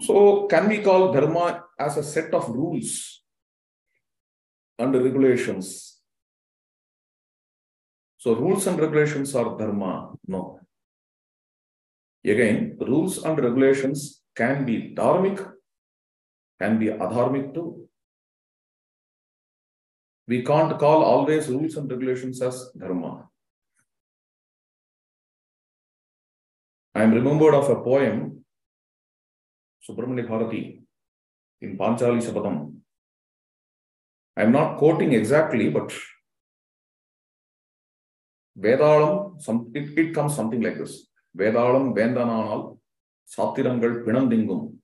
So, can we call dharma as a set of rules and regulations? So, rules and regulations are dharma? No. Again, rules and regulations can be dharmic, can be adharmic too. We can't call always rules and regulations as dharma. I am remembered of a poem, Subramanya Bharati in Panchali Sabadam. I'm not quoting exactly, but Vedalam, some, it, it comes something like this. Vedalam vendananal sattirangal pinandingum